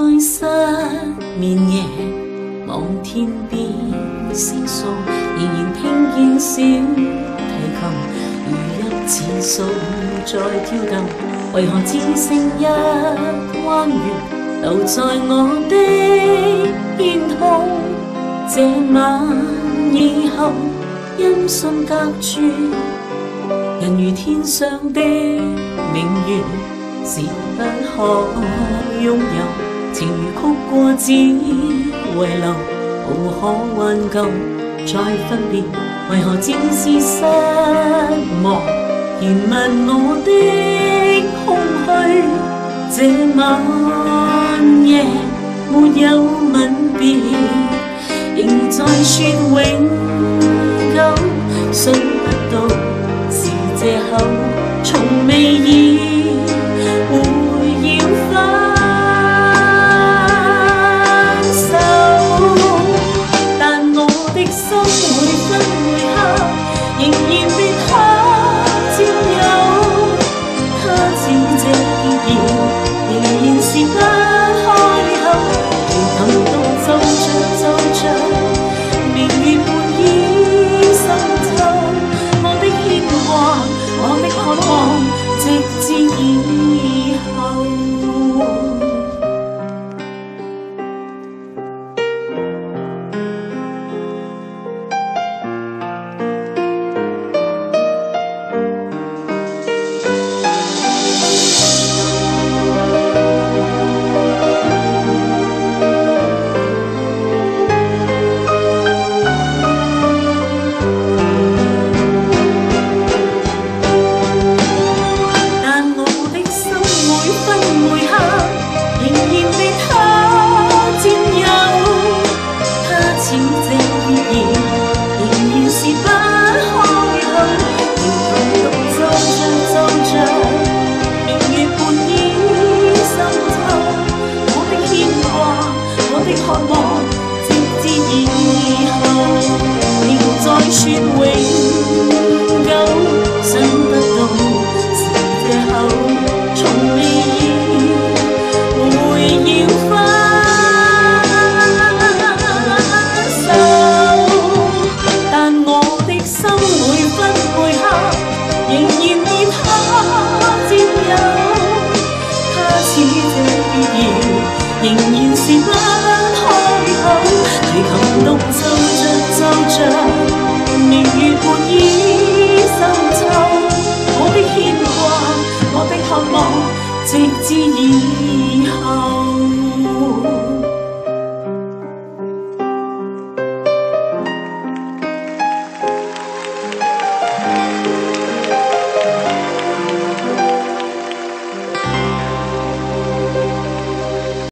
在失眠夜，望天边星宿，仍然听见小提琴如一次数在跳动。为何只剩一弯月留在我的肩头？这晚以后，音讯隔绝，人如天上的明月，是不可拥有。情如曲过只遗留，无可挽救。再分别，为何只是失望，填密我的空虚？这晚夜没有吻别。仍在说永久，想不到是借口，从未意直至以后仍在说永直至以。